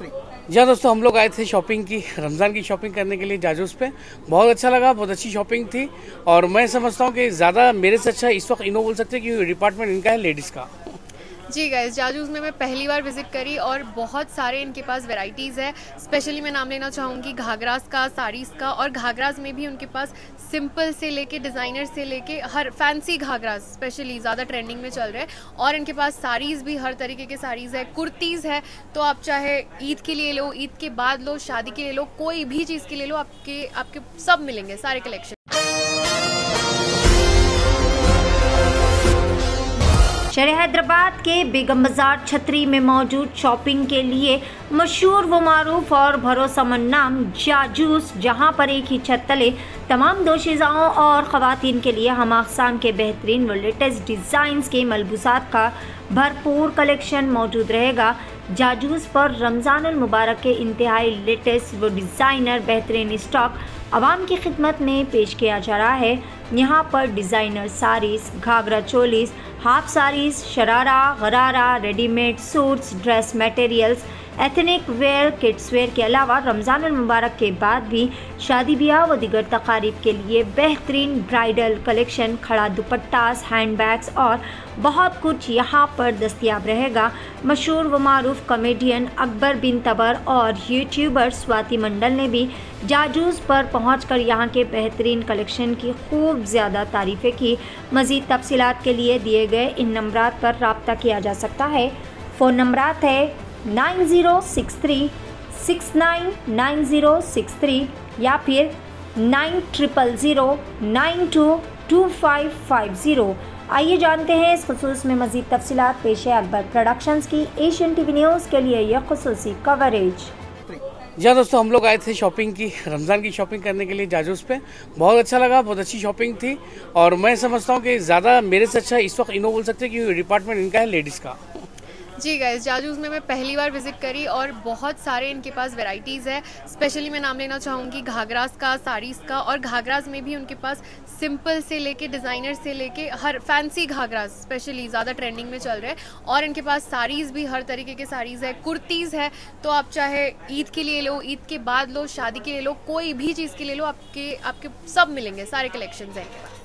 जी दोस्तों, हम लोग आए थे शॉपिंग की, रमज़ान की शॉपिंग करने के लिए जाजूस पे। बहुत अच्छा लगा, बहुत अच्छी शॉपिंग थी। और मैं समझता हूँ कि ज़्यादा मेरे से अच्छा इस वक्त इनो बोल सकते हैं क्योंकि डिपार्टमेंट इनका है लेडीज़ का। जी गाइस जाजूज में मैं पहली बार विज़िट करी और बहुत सारे इनके पास वैरायटीज़ है। स्पेशली मैं नाम लेना चाहूँगी घाघरास का साड़ीज़ का और घाघरास में भी उनके पास सिंपल से लेके डिज़ाइनर से लेके हर फैंसी घाघरास स्पेशली ज़्यादा ट्रेंडिंग में चल रहे हैं। और इनके पास साड़ीज़ भी, हर तरीके के साड़ीज़ है। कुर्तीज़ है तो आप चाहे ईद के लिए लो, ईद के बाद लो, शादी के लिए लो, कोई भी चीज़ के लिए लो, आपके आपके सब मिलेंगे, सारे कलेक्शन शहर हैदराबाद के बेगम बाज़ार छतरी में मौजूद शॉपिंग के लिए मशहूर व मरूफ और भरोसामंद नाम जाजूस, जहाँ पर एक ही छत तले तमाम दोशीज़ाओं और ख़वान के लिए हम अकसाम के बेहतरीन व लेटेस्ट डिज़ाइंस के मलबूसात का भरपूर कलेक्शन मौजूद रहेगा। जाजूस पर रमज़ान मुबारक के इंतहाई लेटेस्ट व डिज़ाइनर बेहतरीन स्टॉक आवाम की खिदमत में पेश किया जा रहा है। यहाँ पर designer saris ghagra cholis half saris sharara gharara readymade suits dress materials ethnic wear kids wear के अलावा रमज़ान मुबारक के बाद भी शादी ब्याह व दिगर तकारीब के लिए बेहतरीन ब्राइडल कलेक्शन, खड़ा दुपट्टास, हैंडबैग्स और बहुत कुछ यहाँ पर दस्तियाब रहेगा। मशहूर व मरूफ कॉमेडियन अकबर बिन तबर और यूट्यूबर स्वाति मंडल ने भी जाजूस पर पहुँच कर यहाँ के बेहतरीन कलेक्शन की खूब ज़्यादा तारीफ़ें की। मज़ीद तफसीत के लिए दिए गए इन नंबरात पर रबता किया जा सकता है। फ़ोन नंबरात है nine zero six three six nine nine zero six three या फिर nine triple zero nine two two five five zero. आइए जानते हैं इस खसूस में मज़ीद तफसीत पेश है अकबर प्रोडक्शंस की एशियन टीवी न्यूज़ के लिए यह खसूसी कवरेज जी दोस्तों, हम लोग आए थे शॉपिंग की, रमज़ान की शॉपिंग करने के लिए जाजूस पे। बहुत अच्छा लगा, बहुत अच्छी शॉपिंग थी। और मैं समझता हूँ कि ज़्यादा मेरे से अच्छा इस वक्त इनो बोल सकते हैं कि डिपार्टमेंट इनका है लेडीज़ का। जी गाइस जाजूज में मैं पहली बार विज़िट करी और बहुत सारे इनके पास वैरायटीज़ है। स्पेशली मैं नाम लेना चाहूँगी घाघरास का साड़ीज़ का और घाघरास में भी उनके पास सिंपल से लेके डिज़ाइनर से लेके हर फैंसी घाघरास स्पेशली ज़्यादा ट्रेंडिंग में चल रहे हैं। और इनके पास साड़ीज़ भी, हर तरीके के साड़ीज़ है। कुर्तीज़ है तो आप चाहे ईद के लिए लो, ईद के बाद लो, शादी के लिए लो, कोई भी चीज़ के लिए लो, आपके आपके सब मिलेंगे, सारे कलेक्शन हैं इनके पास।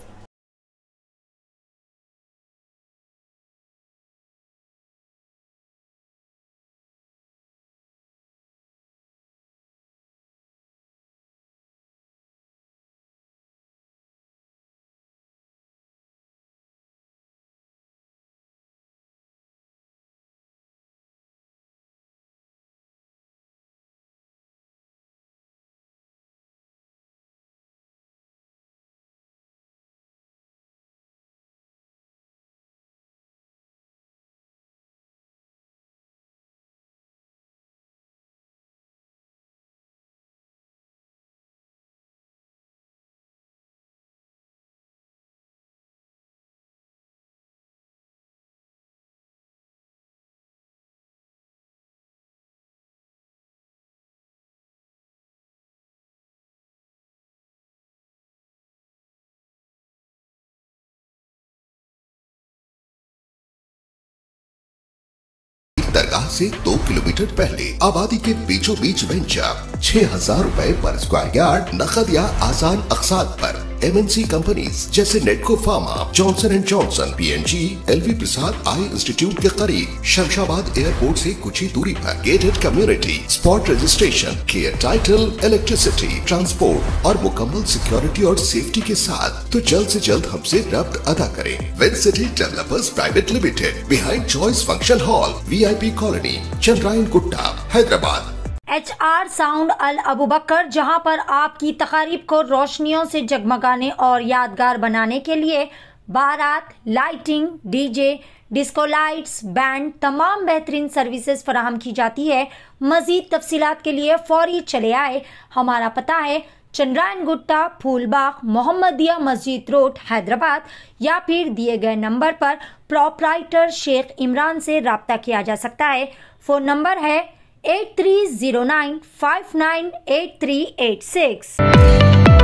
दरगाह से दो किलोमीटर पहले आबादी के बीचों बीच वेंचर छह हज़ार रूपए पर स्क्वायर यार्ड नकद या आसान अकसाद पर। एमएनसी कंपनीज़ जैसे Natco pharma Johnson and Johnson PNG LV Prasad eye institute के करीब शमशाबाद एयरपोर्ट से कुछ ही दूरी पर gated community spot registration clear title electricity transport और मुकम्मल सिक्योरिटी और सेफ्टी के साथ तो जल्द ऐसी जल्द हमसे रब्त अदा करें। With city developers private limited behind choice function hall VIP colony Chandrayan Gutta Hyderabad H R sound Al Abu Bakr जहाँ पर आपकी तकारीब को रोशनियों से जगमगाने और यादगार बनाने के लिए बारात, lighting, DJ, disco lights, band, तमाम बेहतरीन सर्विसेज़ फराहम की जाती है। मजीद तफसीत के लिए फौरी चले आए। हमारा पता है चंद्रायन गुट्टा फूलबाग, मोहम्मदिया मस्जिद रोड, हैदराबाद, या फिर दिए गए नंबर पर प्रोपराइटर शेख इमरान से रबता किया जा सकता है। फ़ोन नंबर है 8309598386.